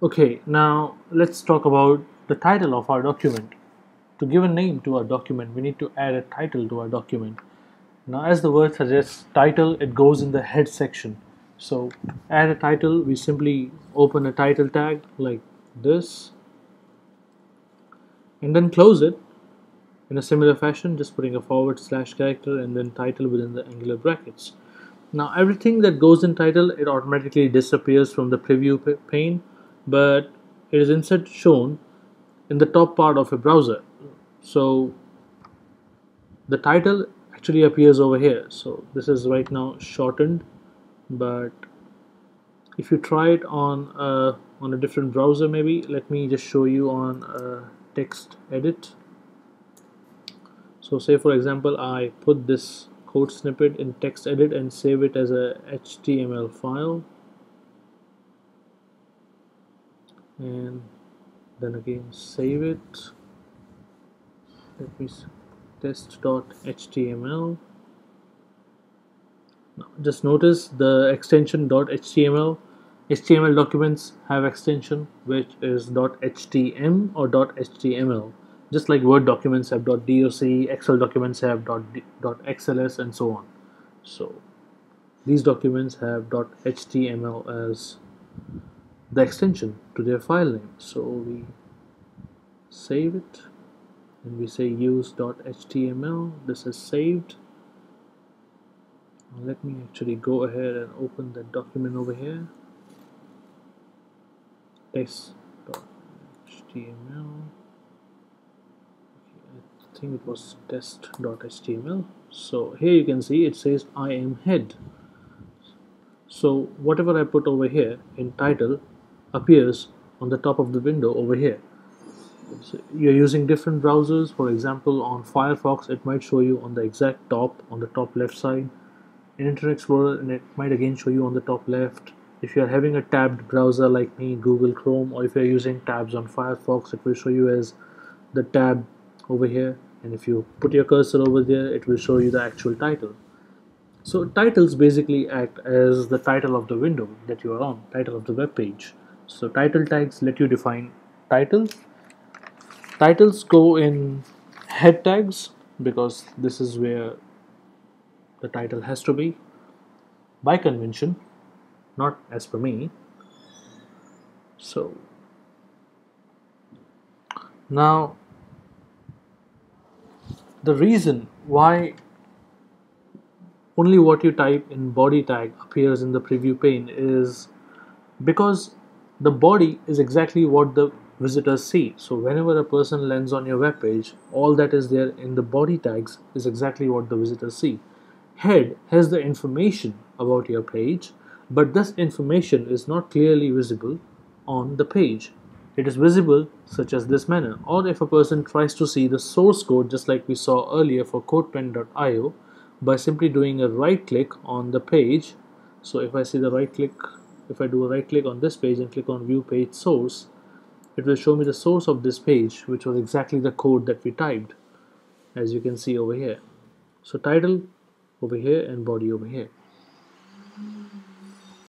Okay, now let's talk about the title of our document. To give a name to our document, we need to add a title to our document. Now, as the word suggests, title, it goes in the head section. So, add a title, we simply open a title tag like this and then close it in a similar fashion, just putting a forward slash character and then title within the angular brackets. Now, everything that goes in title, it automatically disappears from the preview pane but it is instead shown in the top part of a browser. So the title actually appears over here. So this is right now shortened but if you try it on uh, on a different browser maybe let me just show you on uh, text edit. So say for example I put this code snippet in TextEdit and save it as a HTML file and then again save it. Let me test.html now just notice the extension .html HTML documents have extension which is .htm or .html just like Word documents have .doc, Excel documents have .xls and so on. So these documents have .html as the extension to their file name. So we save it and we say use.html this is saved. Let me actually go ahead and open that document over here. Test.html I think it was test.html so here you can see it says I am head. So whatever I put over here in title appears on the top of the window over here. So you're using different browsers. For example, on Firefox, it might show you on the exact top, on the top left side. In Internet Explorer, and it might again show you on the top left. If you're having a tabbed browser like me, Google Chrome, or if you're using tabs on Firefox, it will show you as the tab over here. And if you put your cursor over there, it will show you the actual title. So titles basically act as the title of the window that you are on, title of the web page so title tags let you define titles. Titles go in head tags because this is where the title has to be. By convention not as per me. So now the reason why only what you type in body tag appears in the preview pane is because the body is exactly what the visitors see. So whenever a person lands on your web page, all that is there in the body tags is exactly what the visitors see. Head has the information about your page, but this information is not clearly visible on the page. It is visible such as this manner. Or if a person tries to see the source code just like we saw earlier for codepen.io by simply doing a right click on the page. So if I see the right click if I do a right click on this page and click on view page source it will show me the source of this page which was exactly the code that we typed as you can see over here. So title over here and body over here